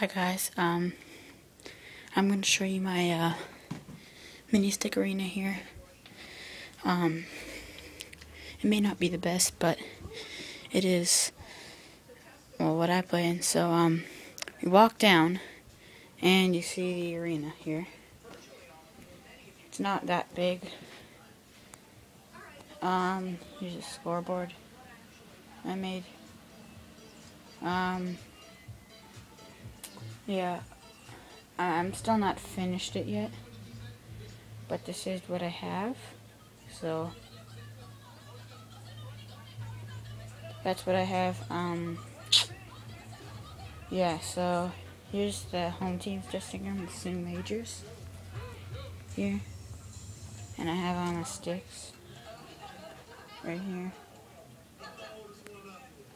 Hi guys, um, I'm going to show you my uh, mini stick arena here. Um, it may not be the best, but it is, well, what I play in. So, um, we walk down, and you see the arena here. It's not that big. Um, here's a scoreboard I made. Um, yeah, I'm still not finished it yet, but this is what I have, so. That's what I have, um, yeah, so here's the home team's dressing room with some majors. Here, and I have all my sticks. Right here,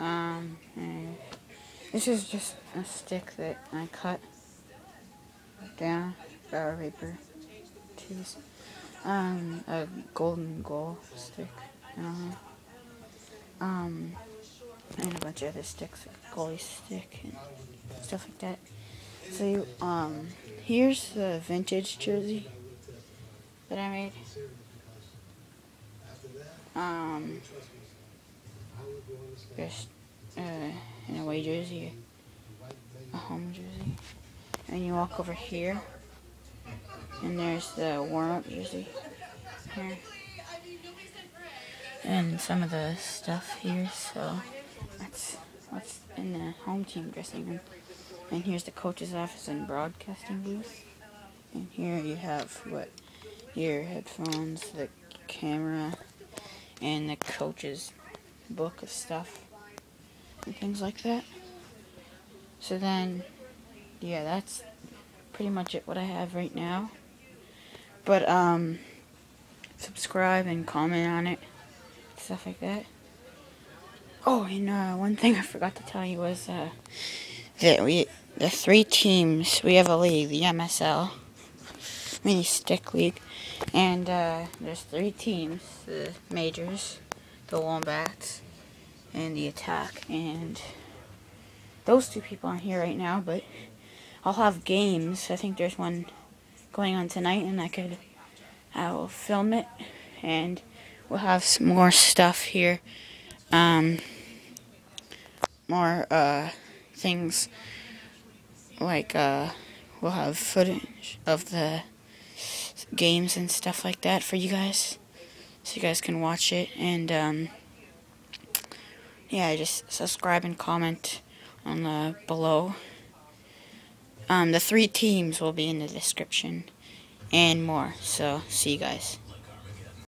um, this is just a stick that I cut down, Bauer Vapor Tees. Um, a golden goal stick. Uh, um, and a bunch of other sticks, like goalie stick and stuff like that. So, you, um, here's the vintage jersey that I made. Um, just, uh, an away jersey, a home jersey. And you walk over here, and there's the warm-up jersey here. And some of the stuff here, so that's what's in the home team dressing room. And here's the coach's office and broadcasting booth. And here you have what your headphones, the camera, and the coach's book of stuff and things like that. So then, yeah, that's pretty much it what I have right now. But, um, subscribe and comment on it, stuff like that. Oh, and uh, one thing I forgot to tell you was uh, that we, the three teams, we have a league, the MSL, mini stick league, and uh, there's three teams, the majors, the wombats, and the attack. And those two people aren't here right now, but I'll have games. I think there's one going on tonight, and I could I will film it, and we'll have some more stuff here. Um, more uh, things like uh, we'll have footage of the games and stuff like that for you guys, so you guys can watch it and. Um, yeah, just subscribe and comment on the below. Um, the three teams will be in the description and more. So, see you guys.